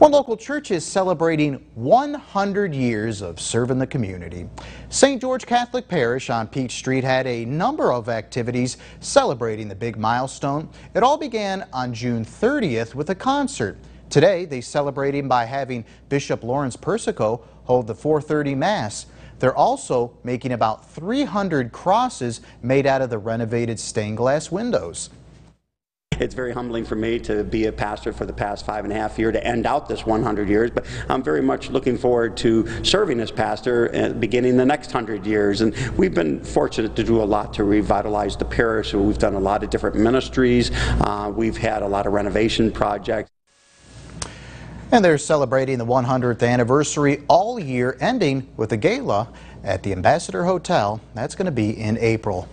One local church is celebrating 100 years of serving the community. St. George Catholic Parish on Peach Street had a number of activities celebrating the big milestone. It all began on June 30th with a concert. Today, they celebrating by having Bishop Lawrence Persico hold the 430 Mass. They're also making about 300 crosses made out of the renovated stained glass windows. It's very humbling for me to be a pastor for the past five and a half year to end out this 100 years, but I'm very much looking forward to serving as pastor uh, beginning the next 100 years. And we've been fortunate to do a lot to revitalize the parish. We've done a lot of different ministries. Uh, we've had a lot of renovation projects. And they're celebrating the 100th anniversary all year, ending with a gala at the Ambassador Hotel. That's going to be in April.